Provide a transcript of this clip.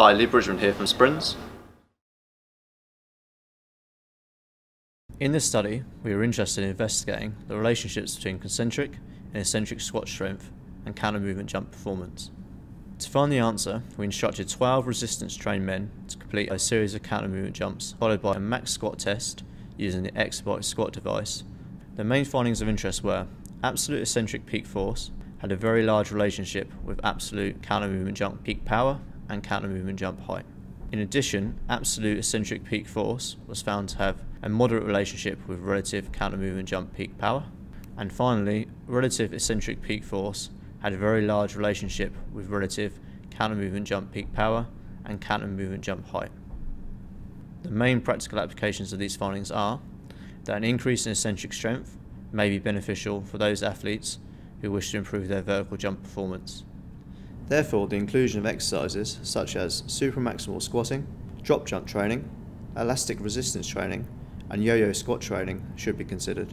Hi, Lee Bridgeman here from SPRINZ. In this study, we were interested in investigating the relationships between concentric and eccentric squat strength and counter movement jump performance. To find the answer, we instructed 12 resistance trained men to complete a series of counter movement jumps, followed by a max squat test using the X-Bike squat device. The main findings of interest were absolute eccentric peak force had a very large relationship with absolute counter movement jump peak power and counter movement jump height. In addition, absolute eccentric peak force was found to have a moderate relationship with relative counter movement jump peak power. And finally, relative eccentric peak force had a very large relationship with relative counter movement jump peak power and counter movement jump height. The main practical applications of these findings are that an increase in eccentric strength may be beneficial for those athletes who wish to improve their vertical jump performance. Therefore, the inclusion of exercises such as supramaximal squatting, drop jump training, elastic resistance training, and yo-yo squat training should be considered.